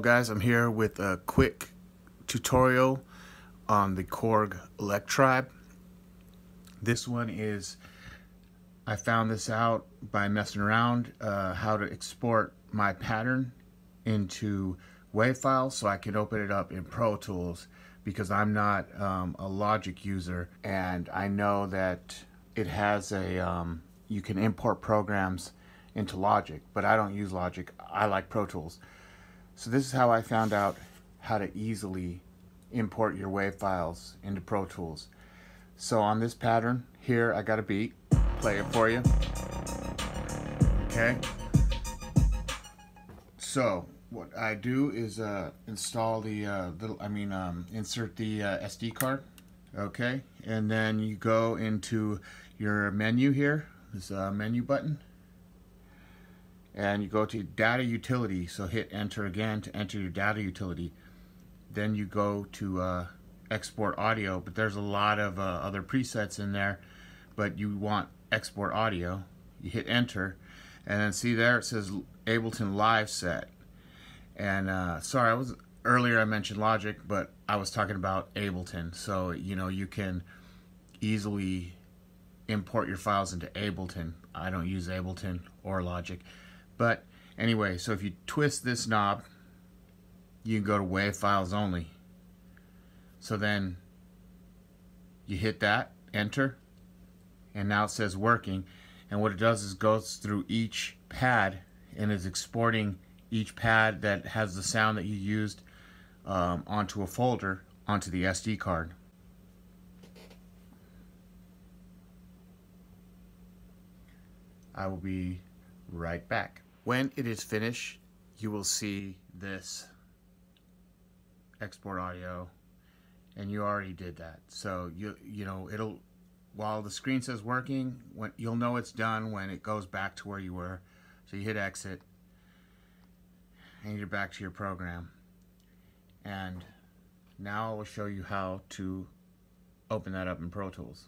Guys, I'm here with a quick tutorial on the Korg Electribe. This one is, I found this out by messing around, uh, how to export my pattern into WAV files so I can open it up in Pro Tools because I'm not um, a Logic user and I know that it has a, um, you can import programs into Logic, but I don't use Logic. I like Pro Tools. So this is how I found out how to easily import your WAV files into Pro Tools. So on this pattern here, I got a beat. Play it for you. Okay. So what I do is uh, install the uh, little, I mean, um, insert the uh, SD card. Okay, and then you go into your menu here, this uh, menu button, and you go to data utility so hit enter again to enter your data utility. Then you go to uh, export audio but there's a lot of uh, other presets in there but you want export audio. You hit enter and then see there it says Ableton live set. And uh, sorry I was earlier I mentioned Logic but I was talking about Ableton. So you know you can easily import your files into Ableton. I don't use Ableton or Logic but anyway, so if you twist this knob, you can go to WAV files only. So then you hit that, enter, and now it says working. And what it does is goes through each pad and is exporting each pad that has the sound that you used um, onto a folder onto the SD card. I will be right back. When it is finished, you will see this export audio and you already did that. So you you know it'll while the screen says working, when you'll know it's done when it goes back to where you were. So you hit exit and you're back to your program. And now I will show you how to open that up in Pro Tools.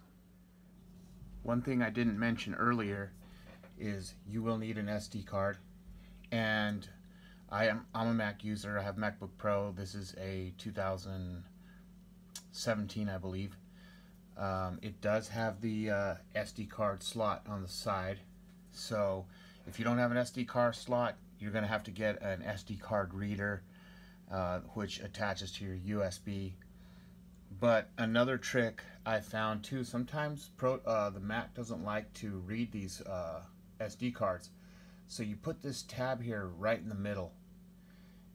One thing I didn't mention earlier is you will need an SD card and I am I'm a Mac user. I have MacBook Pro. This is a 2017, I believe. Um, it does have the uh, SD card slot on the side. So if you don't have an SD card slot, you're going to have to get an SD card reader, uh, which attaches to your USB. But another trick I found too, sometimes Pro, uh, the Mac doesn't like to read these uh, SD cards. So you put this tab here right in the middle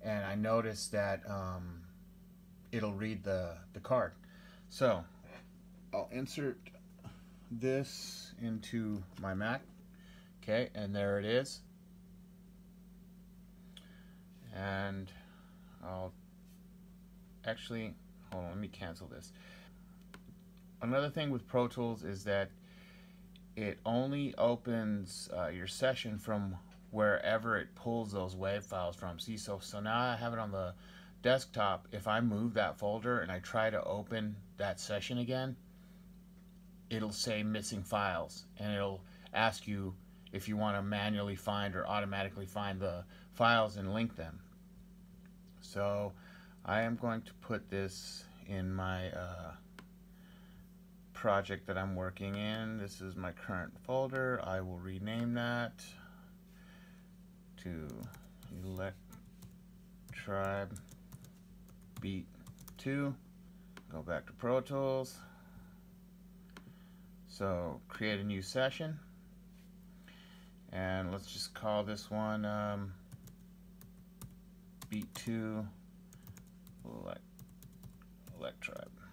and I noticed that um, it'll read the, the card. So I'll insert this into my Mac. Okay, and there it is. And I'll actually, hold on, let me cancel this. Another thing with Pro Tools is that it only opens uh, your session from wherever it pulls those WAV files from. See, so, so now I have it on the desktop. If I move that folder and I try to open that session again, it'll say missing files and it'll ask you if you want to manually find or automatically find the files and link them. So I am going to put this in my uh, project that I'm working in. This is my current folder. I will rename that to Elect Tribe Beat 2. Go back to Pro Tools. So create a new session. And let's just call this one um, Beat 2 Elect, Electribe.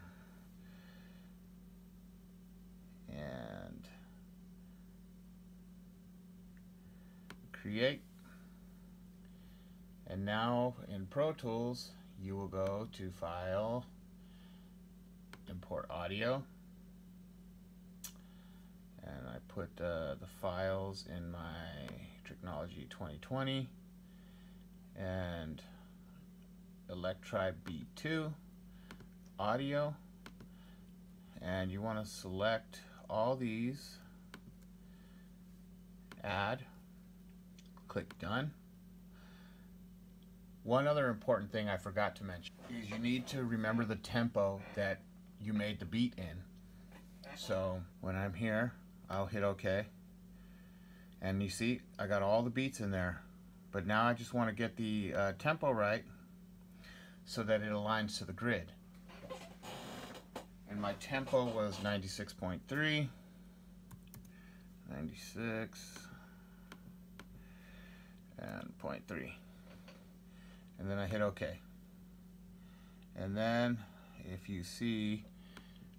Create. And now in Pro Tools, you will go to File, Import Audio. And I put uh, the files in my Technology 2020 and Electribe B2 audio and you want to select all these add click done One other important thing I forgot to mention is you need to remember the tempo that you made the beat in. So when I'm here, I'll hit OK. And you see, I got all the beats in there. But now I just want to get the uh, tempo right so that it aligns to the grid. And my tempo was 96.3, 96, and 0.3. And then I hit OK. And then if you see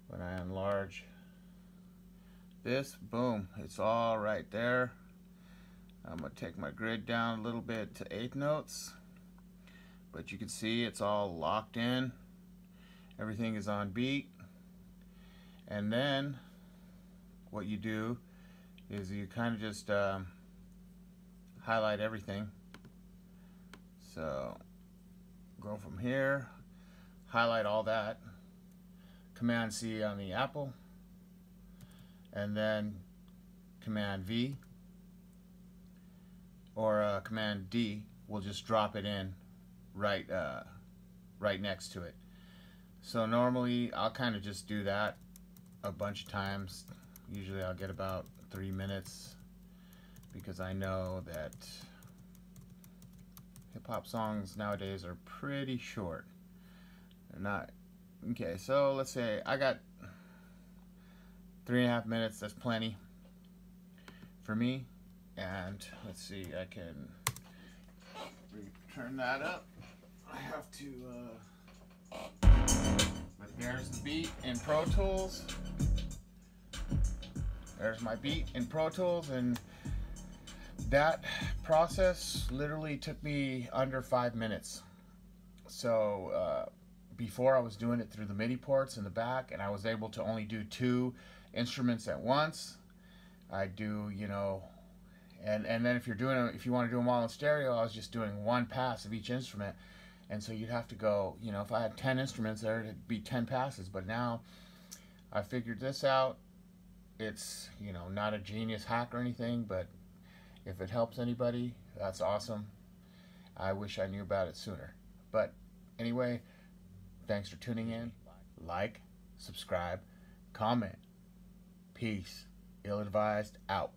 when I enlarge this, boom, it's all right there. I'm to take my grid down a little bit to eighth notes. But you can see it's all locked in. Everything is on beat. And then what you do is you kind of just um, highlight everything. So go from here, highlight all that, Command C on the Apple, and then Command V or uh, Command D will just drop it in right uh, right next to it. So normally I'll kind of just do that a bunch of times. Usually I'll get about three minutes because I know that hip hop songs nowadays are pretty short. They're not okay. So let's say I got three and a half minutes. That's plenty for me and let's see I can turn that up I have to uh, but there's the beat in Pro Tools there's my beat in Pro Tools and that process literally took me under five minutes so uh, before I was doing it through the MIDI ports in the back and I was able to only do two instruments at once I do you know and and then if you're doing if you want to do them all in stereo, I was just doing one pass of each instrument, and so you'd have to go. You know, if I had ten instruments there, it'd be ten passes. But now, I figured this out. It's you know not a genius hack or anything, but if it helps anybody, that's awesome. I wish I knew about it sooner. But anyway, thanks for tuning in. Like, subscribe, comment. Peace. Ill advised out.